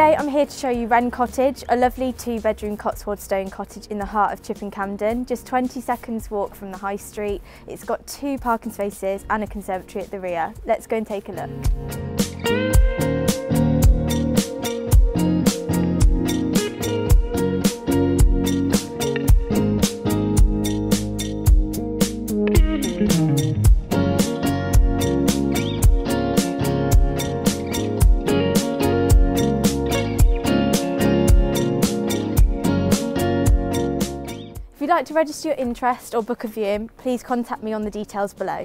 Today I'm here to show you Wren Cottage, a lovely two bedroom Cotswold stone cottage in the heart of Chipping Campden, just 20 seconds walk from the high street. It's got two parking spaces and a conservatory at the rear. Let's go and take a look. If you'd like to register your interest or book a viewing, please contact me on the details below.